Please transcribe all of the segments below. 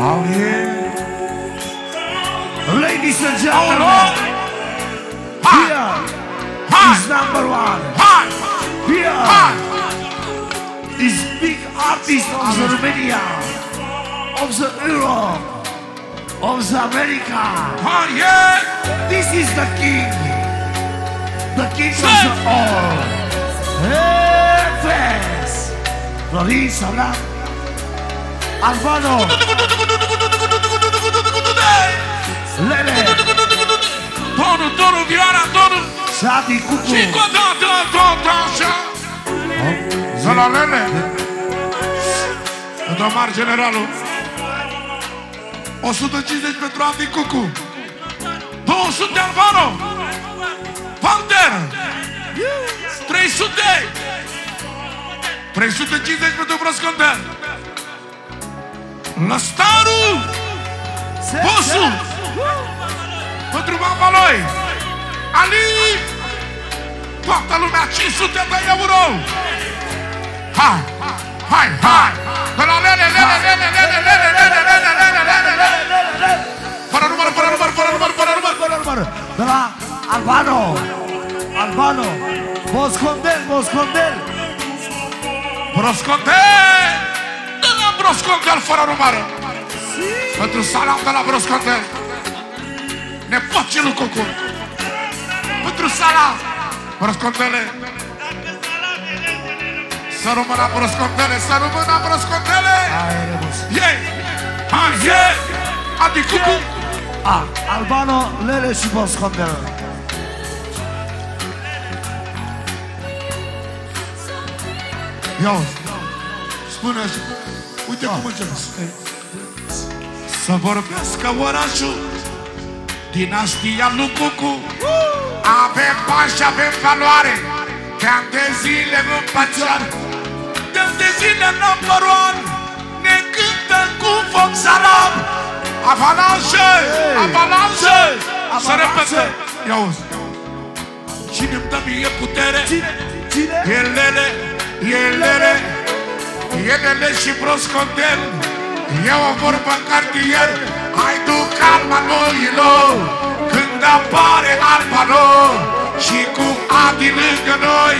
Oh yeah. Ladies and gentlemen, here is number one. Here is big artist of the Romania, of the Europe, of the America. Oh, yeah! This is the king, the king of the all. Efes, Florin Salam, Albano, Lele, Tonu, tonu, vioara, tonu! Shadi Și Cucu. cu toată, toată așa! Să la lele! Domar generalul! 150 pentru Adi Cucu! 200 Albano! Walter! 300! 350 pentru Broscondel! Lăstaru! Bosu! Pentru mama lui! Ali! Toată lumea 500 de euro! Hai! Hai, hai! De la lele, lele, lele, lele, lele, lele, lele, lele, lele, lele! Fără număr, fără număr, fără număr, fără număr! Număr, număr, de la Albano, Albano, Boscondel, Boscondel, Broscontel! De la broscondel fără numare. Pentru salam de la broscondel. Ne face lui cucur. Pentru sala Broscondele. Să rămână broscondele, să rămână broscondele. Yeah! Hai, yeah! Adicucu! Ah, Albano, Lele și broscondele. Yo, spune-și Spune așa. Uite cum încep. Să vorbească orașul Dinastia lui Cucu Avem bani și avem valoare De ani de zile în păcioare De ani de zile number one Ne cântă cu foc salam Avalanșe, avalanșe Să repete Ia uzi Cine-mi dă mie putere Cine? Cine? Elele, elele, elele și broscontel Eu o vorbă în cartier. Hai tu calma noilor Când apare Albano Și cu Adi lângă noi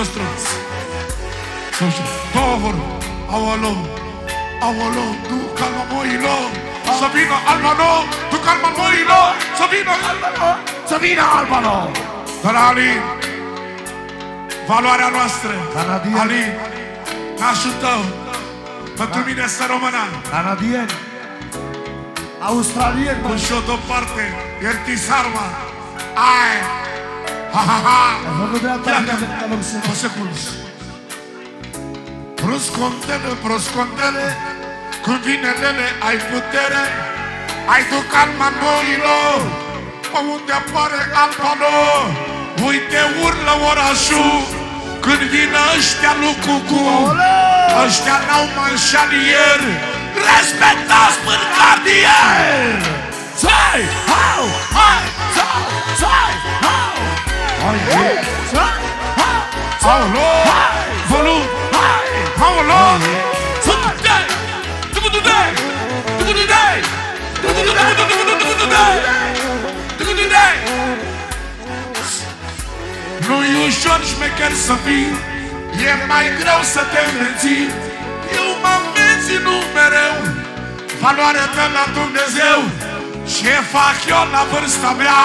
nostru. Nu știu. Tovor, aolo, aolo, tu calma moilo, să vină alba no, tu calma moilo, să vină alba no, să vină alba no. Dar ali, valoarea noastră, Canadien. Alin, nașul tău, pentru mine este română, Canadien, australien. Puși-o deoparte, ierti sarma, aia. O secundă. Proscontele, proscontele, când vine lele, ai putere, ai tu calma noilor, pe unde apare albano, uite urlă orașul, când vine ăștia lui Cucu, ăștia n-au manșalier, respectați până cartier! Sai, Aolo! Volu! Aolo! Sudai! Tugududai! Tugududai! Tugududai! Tugududai! Nu-i ușor șmecher să fii E mai greu să te menții Eu m-am menținut mereu Valoarea de la Dumnezeu Ce fac eu la vârsta mea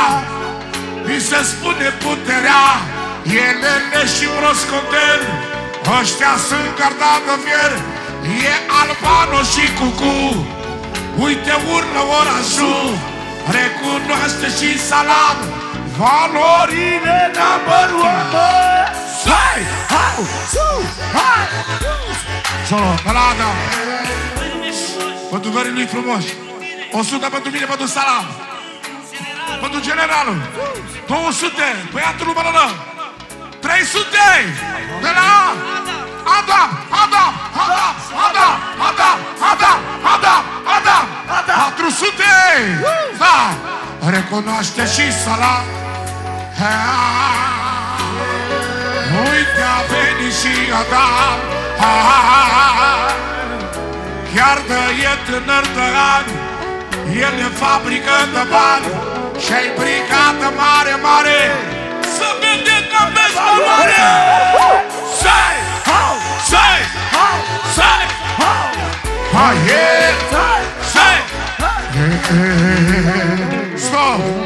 mi se spune puterea Elele și broscotel Ăștia sunt gardat de fier. E Albano și Cucu Uite urlă orașul Recunoaște și salam Valorile number one Hai! Hau, su, hai, Solo, balada Pentru verii lui frumoși. 100 pentru mine, pentru salam. Pentru generalul. 200, băiatul numărul 300 De la Adam, Adam, Adam, Adam, Adam, Adam, Adam, Adam, Adam. 400! Da! Recunoaște și sala. Ha, Uite a venit și Adam. Ha, Chiar de e tânăr de ani El e fabrică de bani Și-ai brigată mare, mare Să vede somebody. Say, say, say, ah yeah. Say, say. Stop.